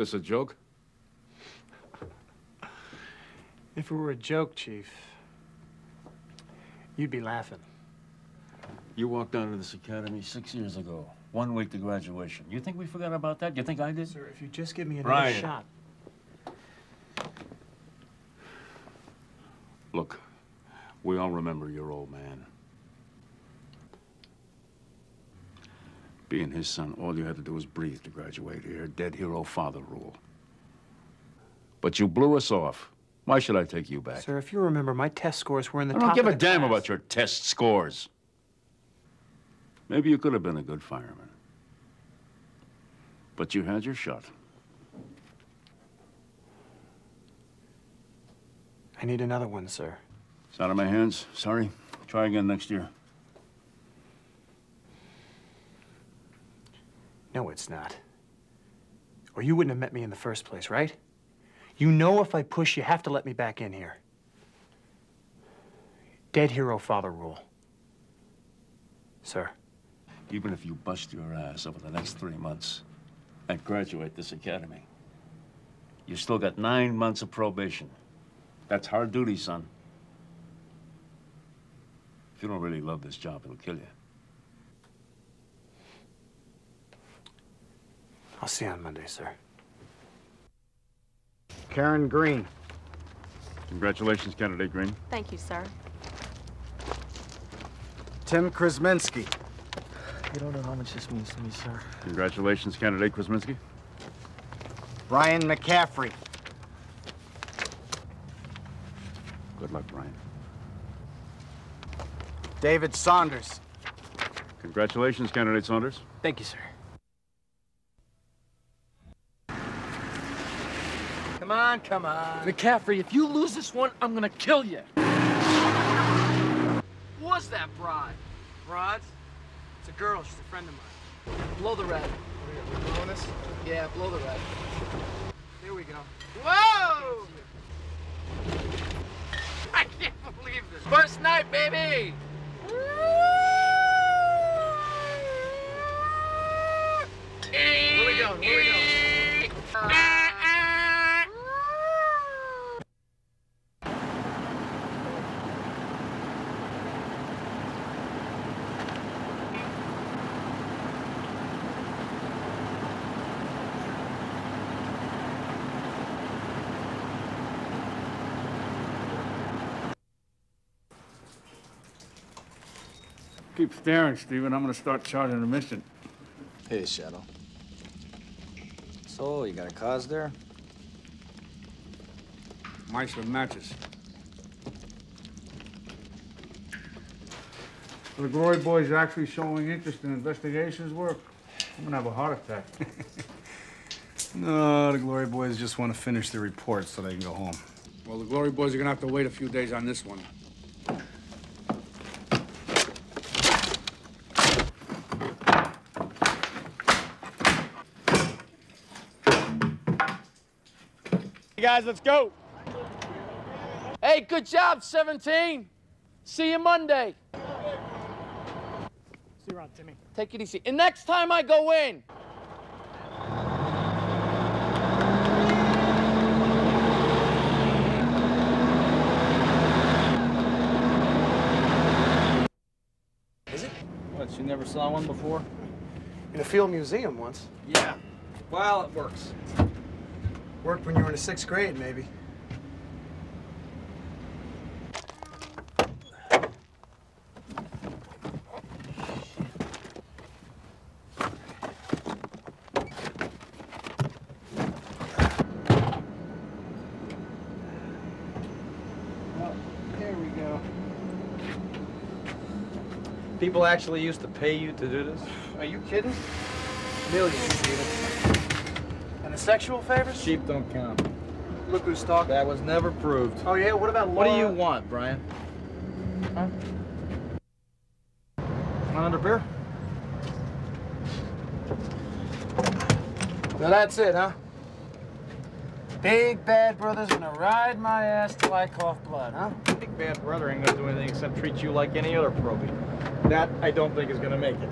This a joke? If it were a joke, Chief, you'd be laughing. You walked out of this academy six years ago, one week to graduation. You think we forgot about that? You think I did? Sir, if you just give me another Brian. shot. Look, we all remember your old man. Being his son, all you had to do was breathe to graduate here. Dead hero father rule. But you blew us off. Why should I take you back? Sir, if you remember, my test scores were in the I top don't give a damn class. about your test scores. Maybe you could have been a good fireman. But you had your shot. I need another one, sir. It's out of my hands. Sorry. Try again next year. No, it's not. Or you wouldn't have met me in the first place, right? You know if I push, you have to let me back in here. Dead hero father rule. Sir. Even if you bust your ass over the next three months and graduate this academy, you still got nine months of probation. That's hard duty, son. If you don't really love this job, it'll kill you. I'll see you on Monday, sir. Karen Green. Congratulations, candidate Green. Thank you, sir. Tim Krizminski. You don't know how much this means to me, sir. Congratulations, candidate Krizminski. Brian McCaffrey. Good luck, Brian. David Saunders. Congratulations, candidate Saunders. Thank you, sir. Come on, come on. McCaffrey, if you lose this one, I'm gonna kill you. Who was that broad? Rod? It's a girl. She's a friend of mine. Blow the red. Blowing this? Yeah, blow the red. Here we go. Whoa! I can't believe this. First night, baby! Where we going? Where we going? Keep staring, Steven. I'm gonna start charging admission. Hey, Shadow. So, you got a cause there? Mice with matches. The Glory Boys are actually showing interest in investigations work. I'm gonna have a heart attack. No, the Glory Boys just want to finish their report so they can go home. Well, the Glory Boys are gonna have to wait a few days on this one. Guys, let's go. Hey, good job, 17. See you Monday. See you around, Timmy. Take it easy. And next time I go in, is it What, you never saw one before? In a field museum once. Yeah. Well, it works. Worked when you were in the sixth grade, maybe. There we go. People actually used to pay you to do this? Are you kidding? Millions, Steven. Sexual favors? Sheep don't count. Look who's talking. That was never proved. Oh, yeah? What about What do you want, Brian? Huh? Want another beer? So that's it, huh? Big bad brother's gonna ride my ass till I cough blood, huh? Big bad brother ain't gonna do anything except treat you like any other probie. That I don't think is gonna make it.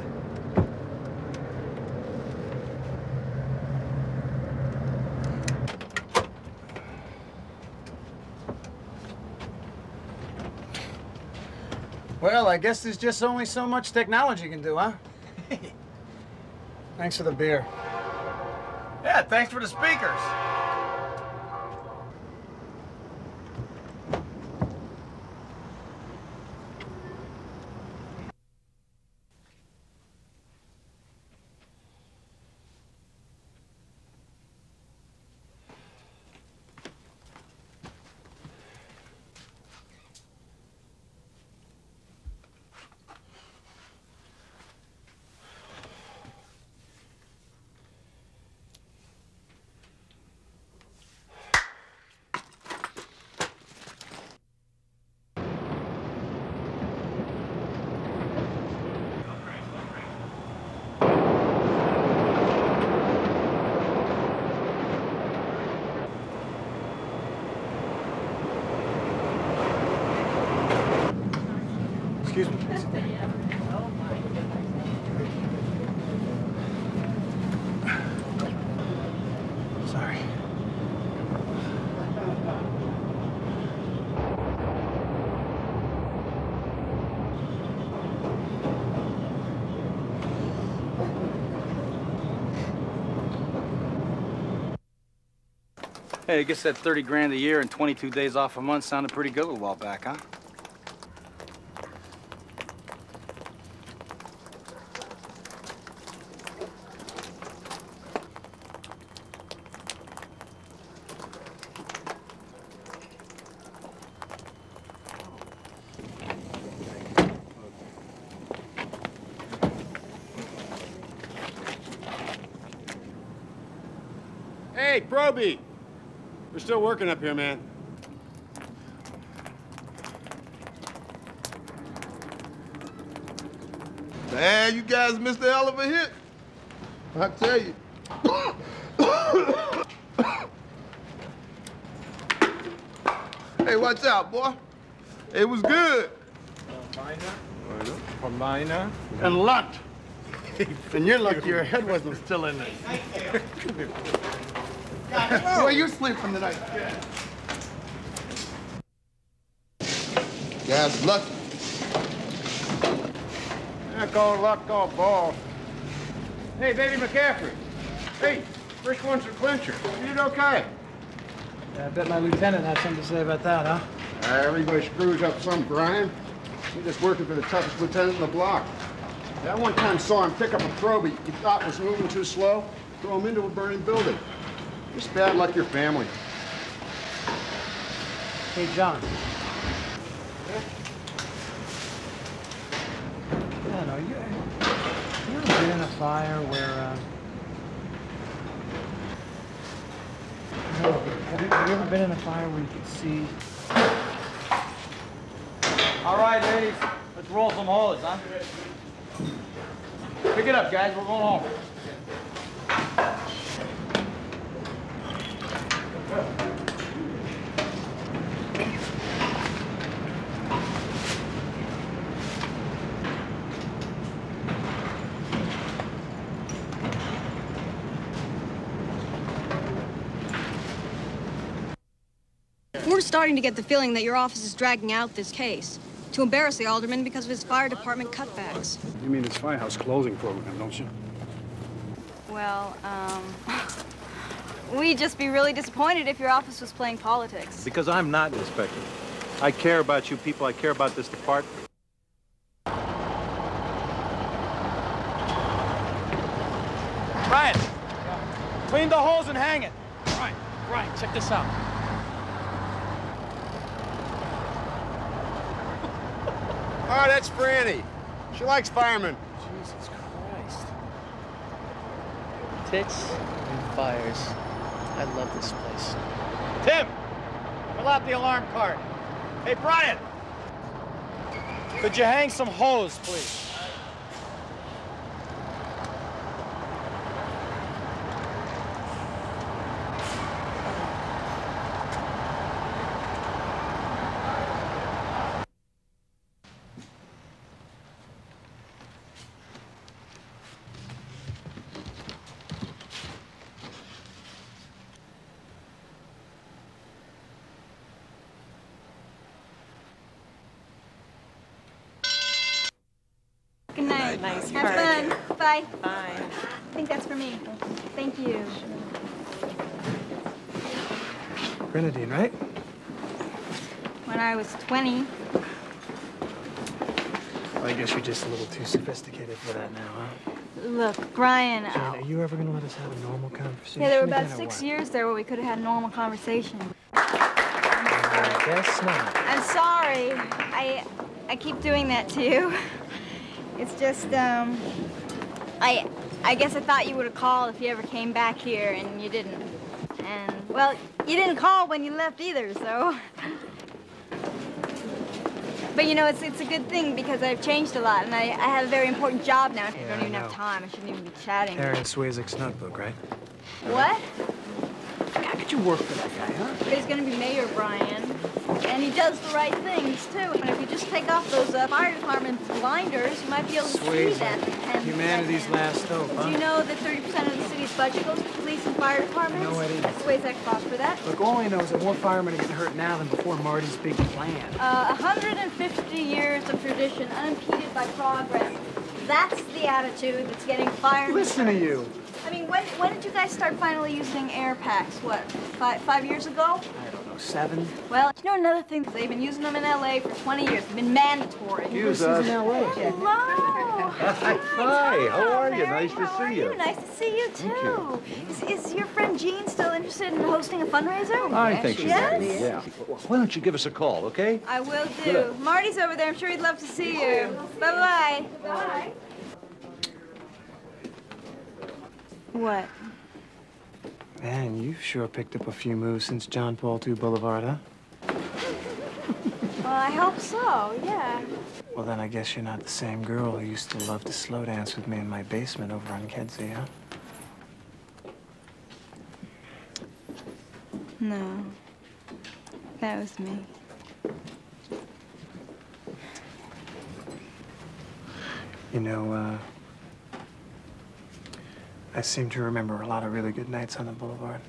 Well, I guess there's just only so much technology can do, huh? Thanks for the beer. Yeah, thanks for the speakers. Excuse me. Sorry. Hey, I guess that 30 grand a year and 22 days off a month sounded pretty good a while back, huh? Hey, Proby! We're still working up here, man. Man, you guys missed the hell of a hit. I tell you. hey, watch out, boy. It was good. Pomina. And luck. and you're lucky your head wasn't still in there. Where you sleeping tonight? Guys, lucky. Not called luck, called ball. Hey, baby McCaffrey. Hey, first one's a clincher. You did okay. Yeah, I bet my lieutenant has something to say about that, huh? Uh, everybody screws up some, Brian. You're just working for the toughest lieutenant in the block. I one time saw him pick up a probe he thought was moving too slow, throw him into a burning building. Just bad luck your family. Hey, John. Yeah, no, you, you ever been in a fire where, uh... No, have, you, have you ever been in a fire where you could see... All right, ladies, let's roll some hose, huh? Pick it up, guys. We're going home. We're starting to get the feeling that your office is dragging out this case to embarrass the alderman because of his fire department cutbacks. You mean his firehouse closing program, don't you? Well, um, we'd just be really disappointed if your office was playing politics. Because I'm not, Inspector. I care about you people. I care about this department. Ryan, clean the hose and hang it. Right, right, check this out. Oh, that's Franny. She likes firemen. Jesus Christ. Tits and fires. I love this place. Tim, fill out the alarm card. Hey, Brian. Could you hang some hose, please? Me. Thank you. Grenadine, right? When I was 20, Well, I guess you're just a little too sophisticated for that now, huh? look, Brian. Jane, uh, are you ever gonna let us have a normal conversation? yeah, there were about six years there where we could have had a normal conversation. I guess not. I'm sorry. I I keep doing that to you. It's just um I I guess I thought you would have called if you ever came back here and you didn't. And well, you didn't call when you left either, so But you know, it's it's a good thing because I've changed a lot and I, I have a very important job now. Yeah, I don't I even have time. I shouldn't even be chatting. Karen Swayzak's notebook, right? What? How could you work for that guy, huh? But he's gonna be mayor, Brian. And he does the right things, too. And if you just take off those uh, fire department blinders, you might be able to see that. And Humanity's last hope, Do you know that 30% of the city's budget goes to police and fire departments? No, I didn't. That's Swayzak fought for that. Look, all I know is that more firemen are getting hurt now than before Marty's big plan. Uh, 150 years of tradition, unimpeded by progress. That's the attitude that's getting fired. Listen to you. I mean, when, when did you guys start finally using air packs? What, five, five years ago? I don't know, seven? Well, you know another thing? They've been using them in L.A. for 20 years. They've been mandatory. Use us. In L.A. Hello. Hi, how are you? Nice to How are see you? you. Nice to see you too. Is, is your friend Jean still interested in hosting a fundraiser? I think she's yes? ready, yeah. Why don't you give us a call, okay? I will do. Marty's over there. I'm sure he'd love to see you. Bye-bye. Bye. What? Man, you sure picked up a few moves since John Paul II Boulevard, huh? Well, I hope so, yeah. Well, then I guess you're not the same girl who used to love to slow dance with me in my basement over on Kedzie, huh? No. That was me. You know, uh, I seem to remember a lot of really good nights on the boulevard.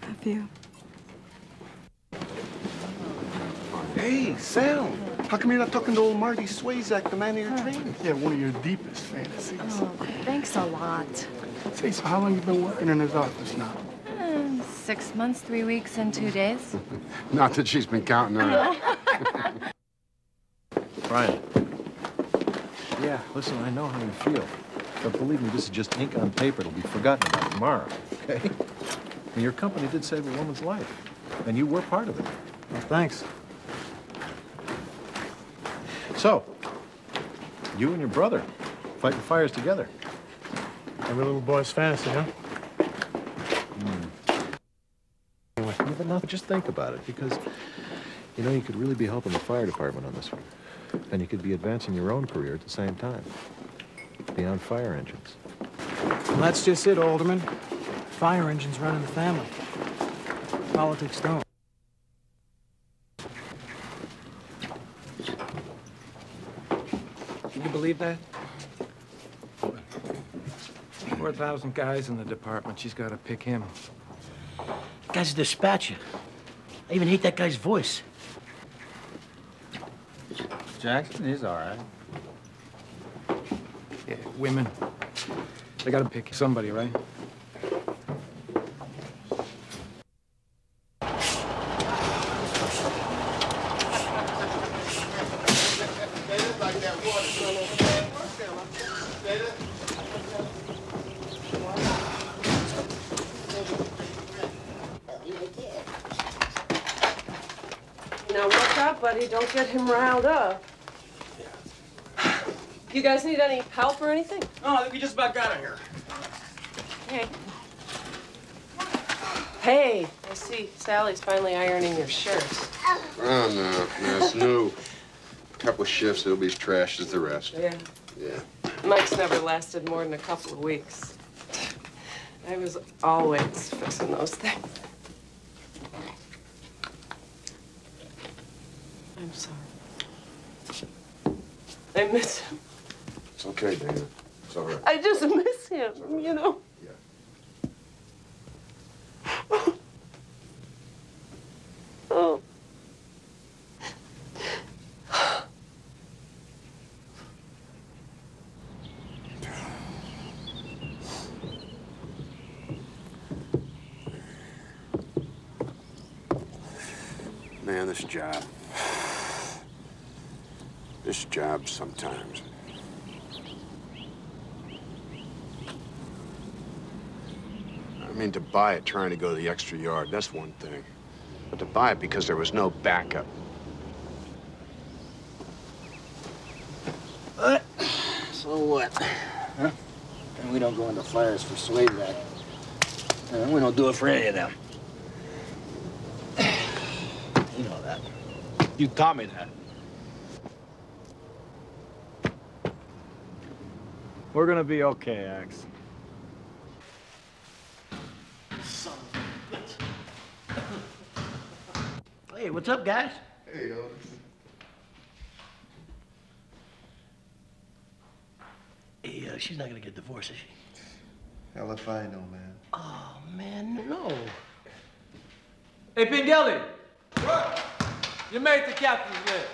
Have you? Hey, Sal. How come you're not talking to old Marty Swayzak, the man of your dreams? Yeah, one of your deepest fantasies. Oh, thanks a lot. Say, so how long you been working in his office now? Hmm, six months, three weeks, and two days. Not that she's been counting on it. Brian. Yeah, listen, I know how you feel. But believe me, this is just ink on paper. It'll be forgotten about tomorrow, okay? And your company did save a woman's life. And you were part of it. Well, thanks. So, you and your brother fighting fires together. Every little boy's fantasy, huh? Hmm. Anyway, yeah, but just think about it, because, you know, you could really be helping the fire department on this one. And you could be advancing your own career at the same time. Beyond fire engines. Well, that's just it, Alderman. Fire engines run in the family. Politics don't. Can you believe that? Four thousand guys in the department. She's got to pick him. The Guy's a dispatcher. I even hate that guy's voice. Jackson, he's all right. Yeah, women. They got to pick somebody, right? Now watch out, buddy. Don't get him riled up. You guys need any help or anything? Oh, we just about got it here. Hey. Hey, I see Sally's finally ironing your shirts. Oh, no. No, it's new. Couple of shifts, it'll be as trash as the rest. Yeah. Yeah. Mike's never lasted more than a couple of weeks. I was always fixing those things. I'm sorry. I miss him. It's okay, Dana. It's all right. I just miss him, right. you know? Yeah. oh. Man, this job. This job sometimes. Mean, to buy it trying to go to the extra yard, that's one thing. But to buy it because there was no backup. What? So what? Huh? And we don't go into fires for Swayzak. Uh, we don't do it for any of them. You know that. You taught me that. We're gonna be okay, Axe. What's up, guys? Hey, Otis. Hey, uh, she's not gonna get divorced, is she? Hell if I know, man. Oh, man, no. Hey, Pengelly. What? You made the captain's list.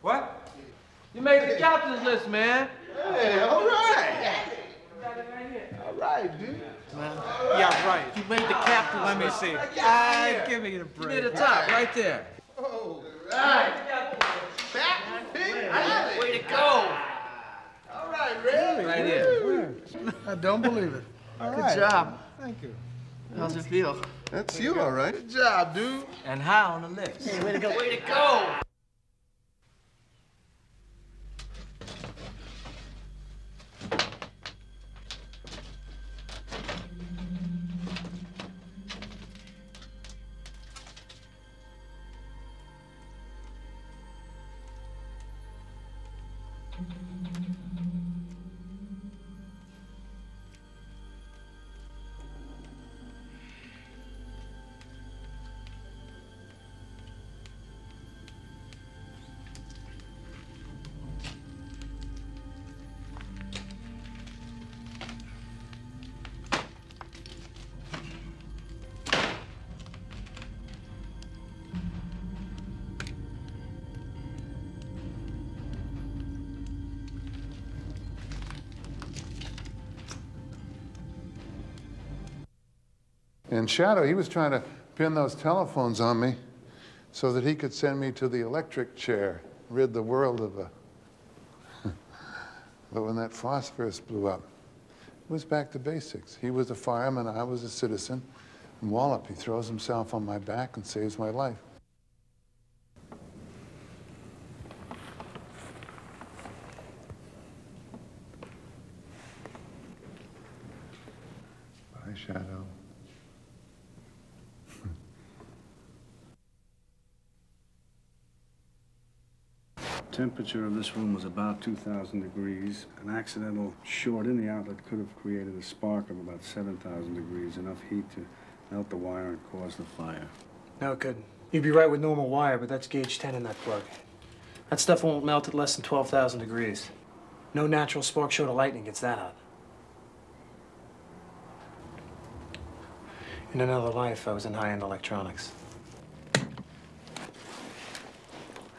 What? You made the captain's list, man. Hey, all right. All right, dude. Yeah, right. You made the captain's Let me list. see. Ah, give me the You break. near the top, right there. All right. Back pig alley. Way to go. All right, Red. Right here. I don't believe it. All Good right. job. Thank you. How's it feel? That's you, all right. Good job, dude. And high on the list. Hey, way to go. Way to go. And Shadow, he was trying to pin those telephones on me so that he could send me to the electric chair, rid the world of a. but when that phosphorus blew up, it was back to basics. He was a fireman, I was a citizen. And Wallop, he throws himself on my back and saves my life. Bye, Shadow. Temperature of this room was about 2,000 degrees. An accidental short in the outlet could have created a spark of about 7,000 degrees, enough heat to melt the wire and cause the fire. No, couldn't. You'd be right with normal wire, but that's gauge 10 in that plug. That stuff won't melt at less than 12,000 degrees. No natural spark short of lightning gets that hot. In another life, I was in high-end electronics.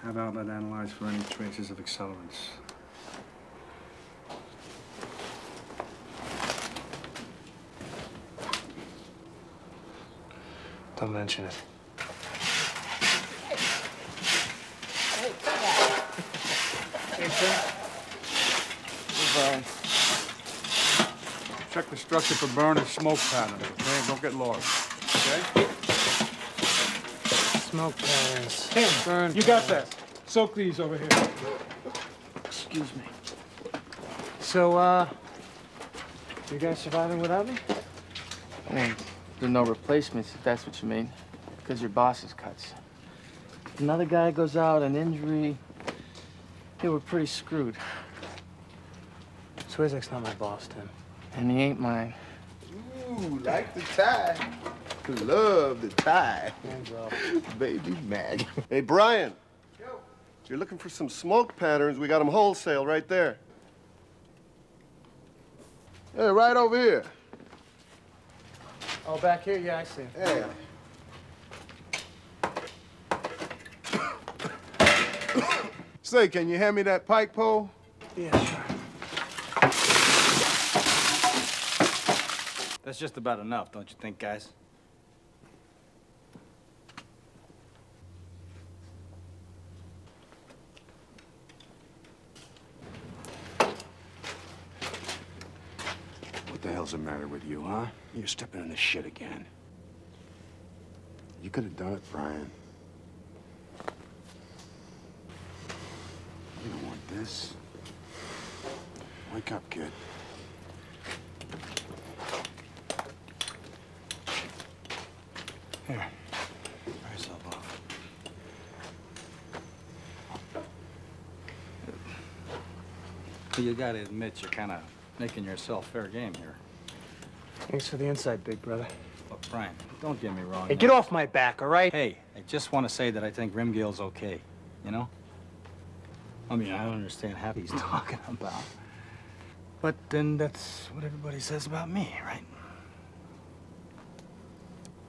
Have outlet analyzed for any traces of accelerants. Don't mention it. Hey, Tim. Check the structure for burn and smoke patterns, okay? Don't get lost, okay? Smoke patterns. Tim, Burn you got that. Soak these over here. Excuse me. So, uh, you guys surviving without me? I mean, there are no replacements, if that's what you mean. Because your boss's cuts. If another guy goes out, an injury, hey, we're pretty screwed. Swayzak's not my boss, Tim. And he ain't mine. Ooh, like the tie. Love the tie. Baby Mag. Hey, Brian. You're looking for some smoke patterns. We got them wholesale right there. Hey, right over here. Oh, back here? Yeah, I see. Yeah. Say, can you hand me that pike pole? Yeah, sure. That's just about enough, don't you think, guys? the hell's the matter with you, huh? You're stepping in the shit again. You could have done it, Brian. You don't want this. Wake up, kid. Here. Dry yourself off. You gotta admit, you're kind of making yourself fair game here. Thanks for the insight, big brother. Look, Brian, don't get me wrong. Hey, get off my back, all right? Hey, I just want to say that I think Rimgale's okay, you know? I mean, I don't understand half he's talking about. But then that's what everybody says about me, right?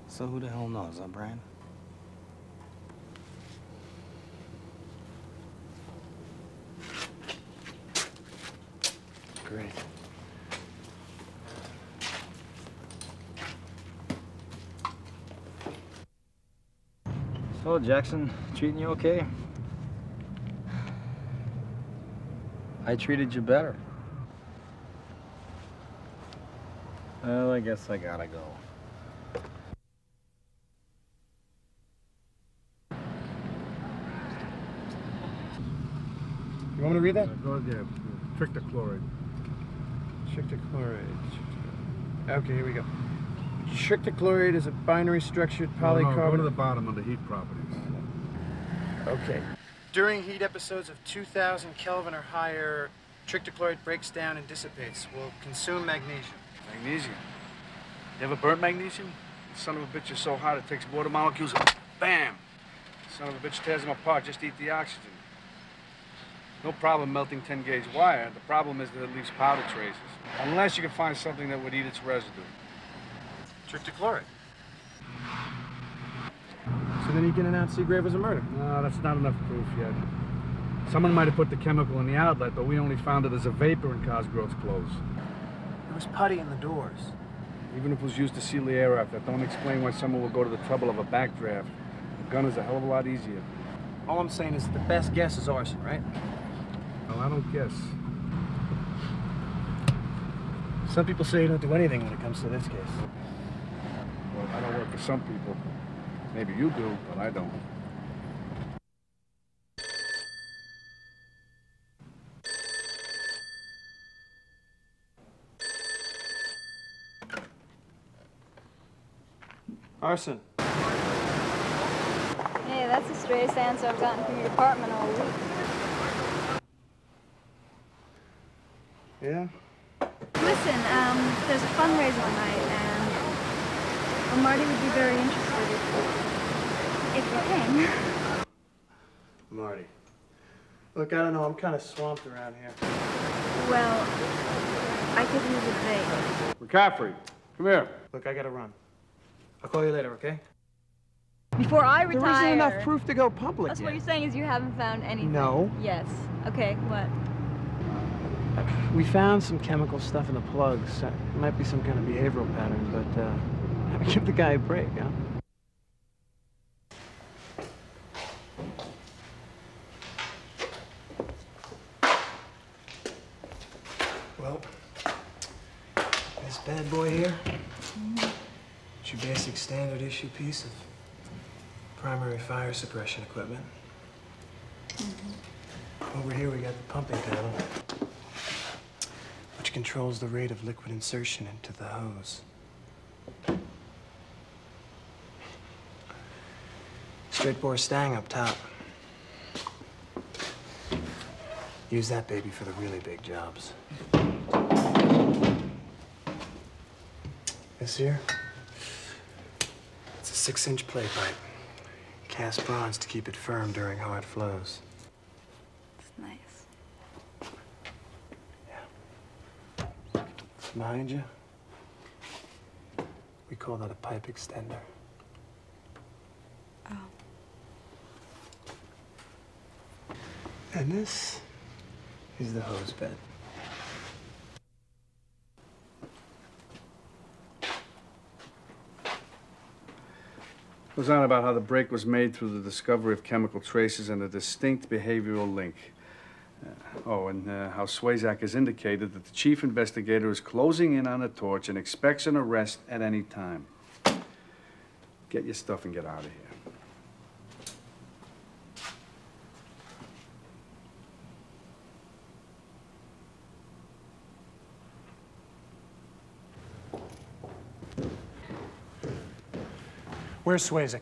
So who the hell knows, huh, Brian? Great. So, Jackson, treating you okay? I treated you better. Well, I guess I gotta go. You want me to read that? Uh, go there. Trictochloride. Trictochloride. Okay, here we go. Trictochloride is a binary structured polycarbonate. No, no, go to the bottom under heat properties. Okay. During heat episodes of 2000 Kelvin or higher, trictochloride breaks down and dissipates. Will consume magnesium. Magnesium. You ever burnt magnesium? Son of a bitch is so hot it takes water molecules and bam! Son of a bitch tears them apart. Just eat the oxygen. No problem melting 10 gauge wire. The problem is that it leaves powder traces. Unless you can find something that would eat its residue. Trictochloride. So then you can announce Seagrave as a murder. No, that's not enough proof yet. Someone might have put the chemical in the outlet, but we only found it as a vapor in Cosgrove's clothes. There was putty in the doors. Even if it was used to seal the air out, that don't explain why someone would go to the trouble of a backdraft. A gun is a hell of a lot easier. All I'm saying is that the best guess is arson, right? Well, I don't guess. Some people say you don't do anything when it comes to this case. Well, I don't work for some people. Maybe you do, but I don't. Arson. Hey, that's the straightest answer I've gotten from your department all week. Yeah? Listen, um, there's a fundraiser tonight, and well, Marty would be very interested if, if you came. Marty. Look, I don't know. I'm kind of swamped around here. Well, I could use a date. McCaffrey, come here. Look, I gotta run. I'll call you later, okay? Before I There retire. isn't enough proof to go public That's yet. what you're saying is you haven't found anything. No. Yes. Okay. What? We found some chemical stuff in the plugs. Uh, It might be some kind of behavioral pattern, but uh, give the guy a break, huh? Well, this bad boy here, it's your basic standard issue piece of primary fire suppression equipment. Mm-hmm. Over here we got the pumping panel, which controls the rate of liquid insertion into the hose. Straight bore stang up top. Use that baby for the really big jobs. This here, it's a six-inch play pipe. Cast bronze to keep it firm during hard flows. It's nice. Yeah. Behind you, we call that a pipe extender. Oh. And this is the hose bed. Goes on about how the break was made through the discovery of chemical traces and a distinct behavioral link. Oh, and uh, how Swayzak has indicated that the chief investigator is closing in on the torch and expects an arrest at any time. Get your stuff and get out of here. Where's Swayzak?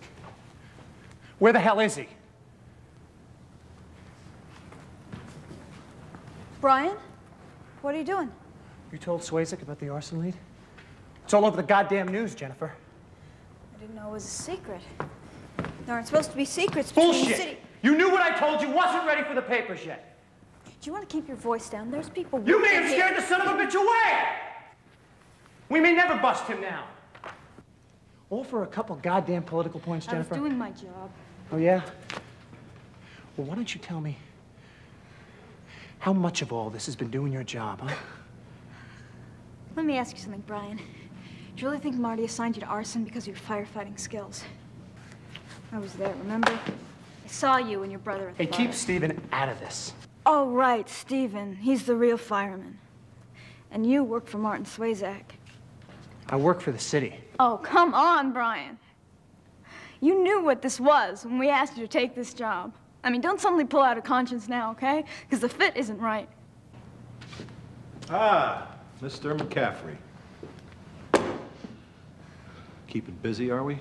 Where the hell is he? Brian, what are you doing? You told Swayzak about the arson lead? It's all over the goddamn news, Jennifer. I didn't know it was a secret. There aren't supposed to be secrets between Bullshit! city. You knew what I told you wasn't ready for the papers yet. Do you want to keep your voice down? There's people. You may have scared the son of a bitch away! We may never bust him now. All for a couple goddamn political points, Jennifer? I was doing my job. Oh, yeah? Well, why don't you tell me how much of all this has been doing your job, huh? Let me ask you something, Brian. Do you really think Marty assigned you to arson because of your firefighting skills? I was there, remember? I saw you and your brother at the Hey, keep Steven out of this. Oh, right, Steven. He's the real fireman. And you work for Martin Swayzak. I work for the city. Oh, come on, Brian. You knew what this was when we asked you to take this job. I mean, don't suddenly pull out a conscience now, okay? Because the fit isn't right. Ah, Mr. McCaffrey. Keeping busy, are we?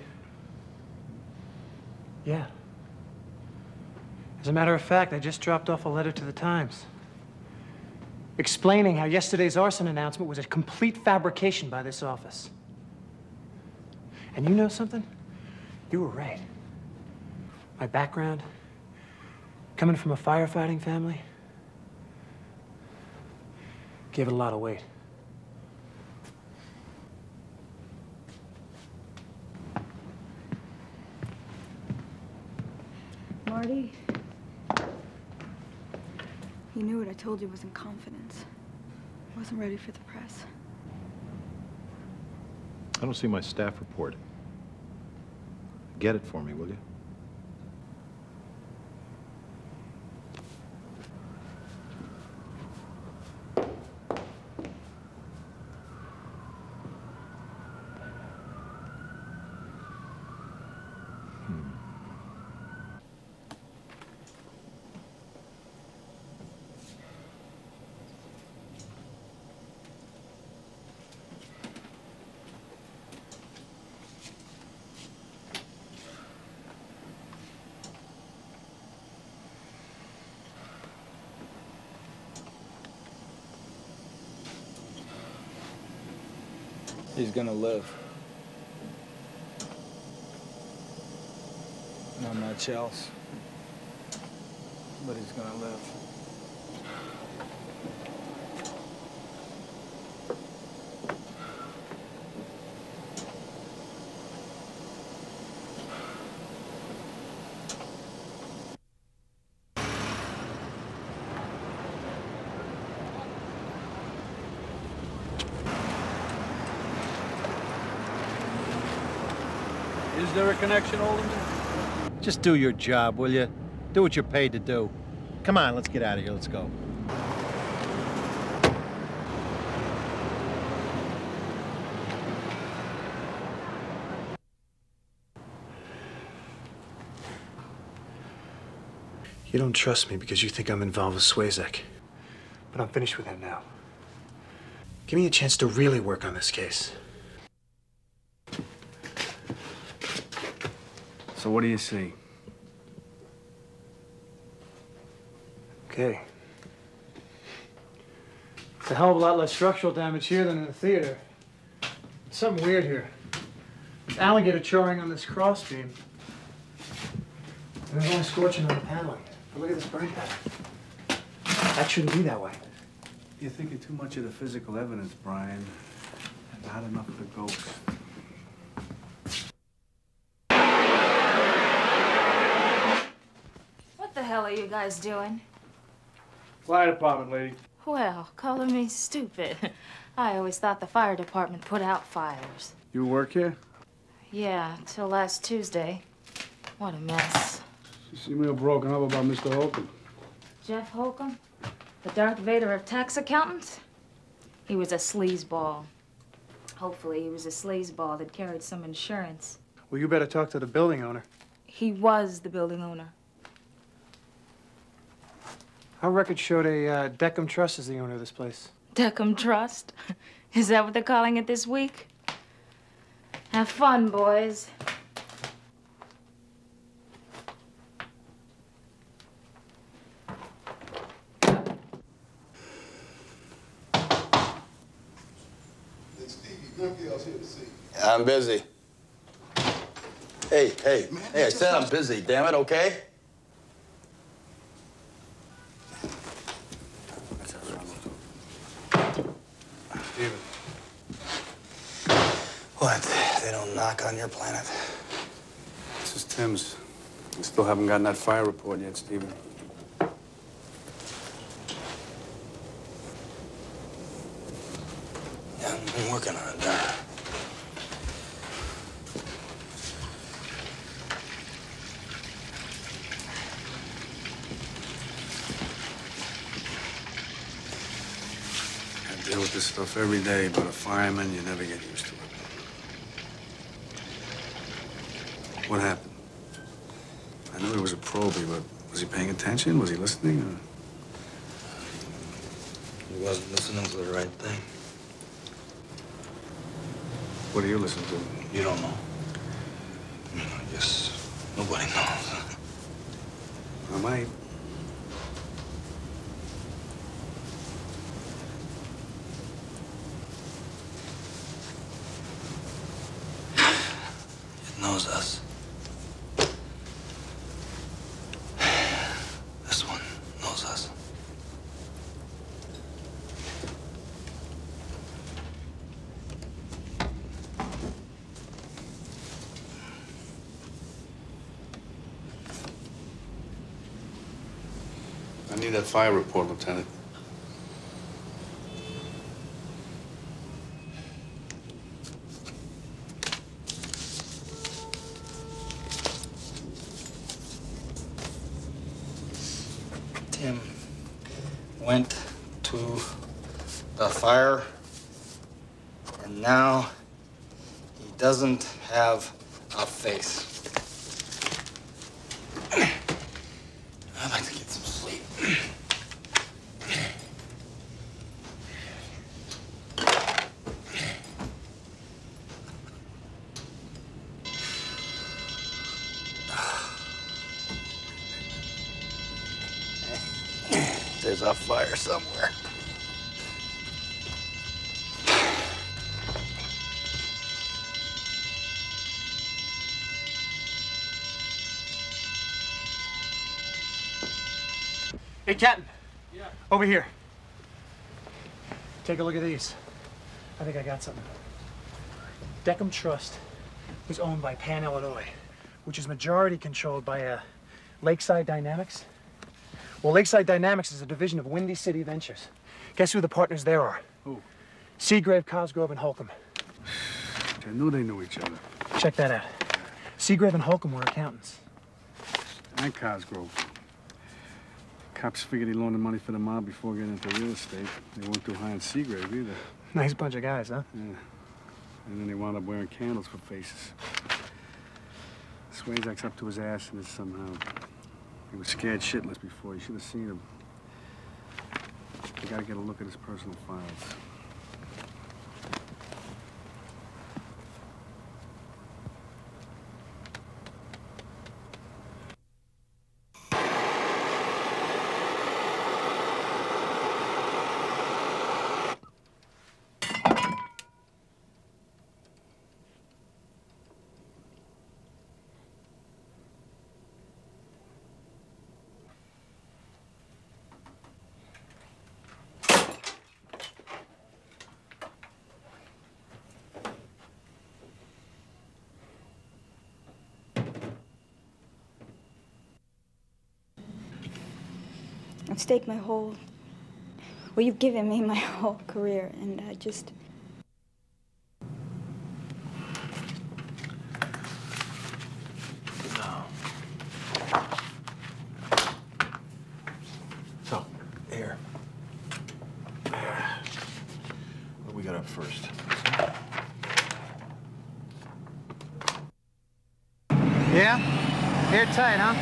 Yeah. As a matter of fact, I just dropped off a letter to the Times explaining how yesterday's arson announcement was a complete fabrication by this office. And you know something? You were right. My background, coming from a firefighting family, gave it a lot of weight. Marty, you knew what I told you was in confidence. I wasn't ready for the press. I don't see my staff report. Get it for me, will you? He's gonna live. Not much else. But he's gonna live. Is there a connection, Alderman? Just do your job, will you? Do what you're paid to do. Come on, let's get out of here. Let's go. You don't trust me because you think I'm involved with Swayzak. But I'm finished with him now. Give me a chance to really work on this case. So what do you see? Okay. It's a hell of a lot less structural damage here than in the theater. Something weird here. There's alligator charring on this crossbeam. And there's only scorching on the paneling. But look at this burn pattern. That shouldn't be that way. You're thinking too much of the physical evidence, Brian, and not enough of the ghost. What the hell are you guys doing? Fire department, lady. Well, calling me stupid. I always thought the fire department put out fires. You work here? Yeah, till last Tuesday. What a mess. You seem real broken up about Mr. Holcomb. Jeff Holcomb? The Darth Vader of tax accountants? He was a sleazeball. Hopefully, he was a sleazeball that carried some insurance. Well, you better talk to the building owner. He was the building owner. Our records showed a uh, Deckham Trust is the owner of this place. Deckham Trust? Is that what they're calling it this week? Have fun, boys. I'm busy. Hey, hey, hey, I said I'm busy, damn it, okay? Stephen. What? They on your planet? This is Tim's. We still haven't gotten that fire report yet, Stephen. Yeah, I'm working on it. I deal with this stuff every day, but a fireman, you never get used to it. What happened? I knew he was a probie, but was he paying attention? Was he listening? Or... He wasn't listening to the right thing. What do you listen to? You don't know. I mean, I guess nobody knows. I might. It knows us. This one knows us. I need that fire report, Lieutenant. Tim went to the fire, and now he doesn't have a face. I'd like to get some sleep. There's a fire somewhere. Hey, Captain. Yeah. Over here. Take a look at these. I think I got something. Deckham Trust was owned by Pan Illinois, which is majority controlled by uh, Lakeside Dynamics. Well, Lakeside Dynamics is a division of Windy City Ventures. Guess who the partners there are? Who? Seagrave, Cosgrove, and Holcomb. I knew they knew each other. Check that out. Seagrave and Holcomb were accountants. And Cosgrove. Cops figured he loaned the money for the mob before getting into real estate. They weren't too high on Seagrave either. Nice bunch of guys, huh? Yeah. And then they wound up wearing candles for faces. Swayzak's up to his ass in this somehow. He was scared shitless before. You should have seen him. You gotta get a look at his personal files. I've staked my whole. Well, you've given me my whole career, and I just. So, here. What we got up first? Yeah? Airtight, huh?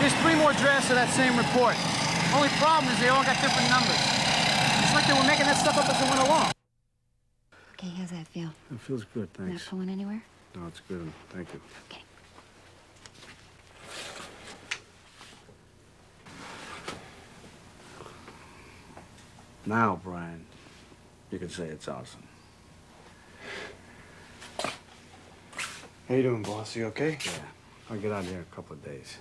Here's three more drafts of that same report. Only problem is they all got different numbers. It's like they were making that stuff up as they went along. Okay, how's that feel? It feels good, thanks. Not thanks. going anywhere? No, it's good. Thank you. Okay. Now, Brian, you can say it's awesome. How you doing, boss? You okay? Yeah. I'll get out of here in a couple of days.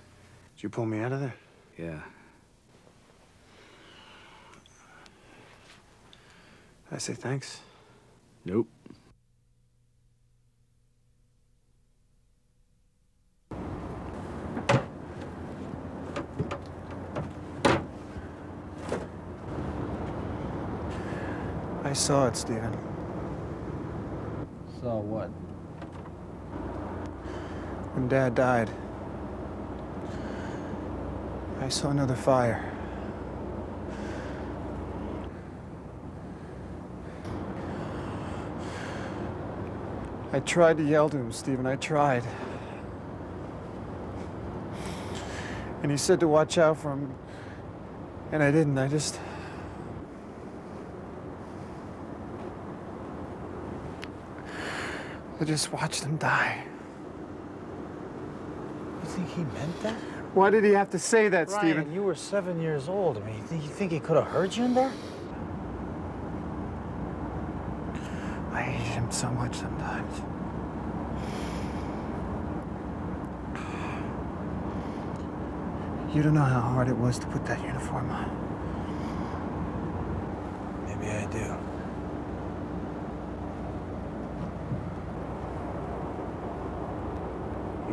Did you pull me out of there? Yeah. I say thanks. Nope. I saw it, Stephen. Saw what? When Dad died, I saw another fire. I tried to yell to him, Stephen. I tried. And he said to watch out for him. And I didn't. I just. I just watched him die. You think he meant that? Why did he have to say that, Brian, Stephen? you were seven years old. I mean, you think, you think he could have heard you in there? I so much sometimes. You don't know how hard it was to put that uniform on. Maybe I do.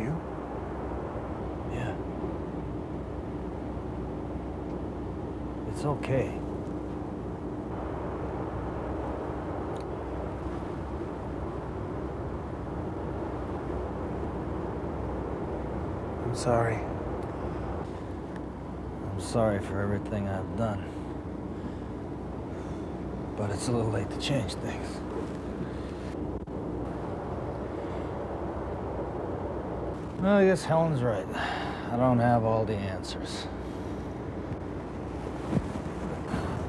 You? Yeah. It's okay. I'm sorry. I'm sorry for everything I've done. But it's a little late to change things. Well, I guess Helen's right. I don't have all the answers.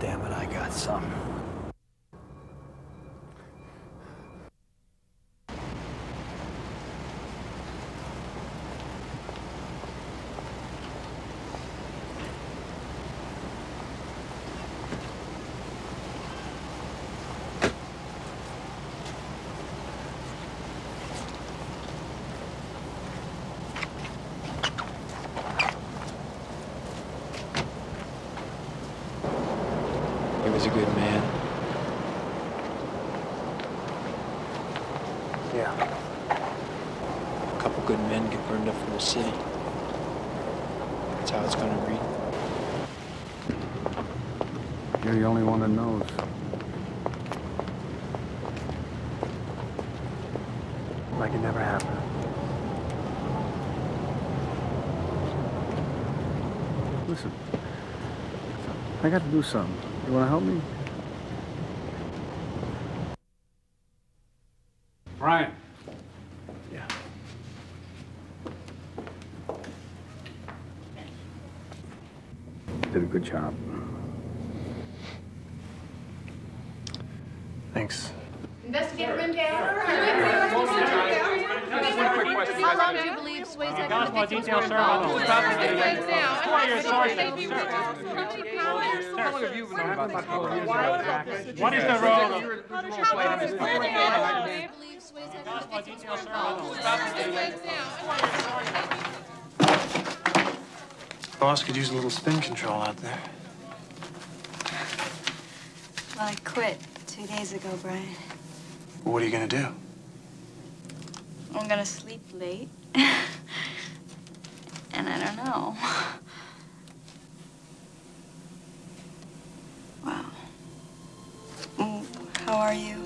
Damn it, I got some. He was a good man. Yeah. A couple good men get burned up from the city. That's how it's gonna read. You're the only one that knows. Like it never happened. Listen, I got to do something. You want to help me? Brian. Yeah. Did a good job. Thanks. Investigator Rendell. How long do you believe Swayze and the victims were involved? Four years. How long have you been knowing about this What is the role? of... Boss could use a little spin control out there. Well, I quit two days ago, Brian. What are you gonna do? I'm gonna sleep late. and I don't know. Wow. Mm, How are you?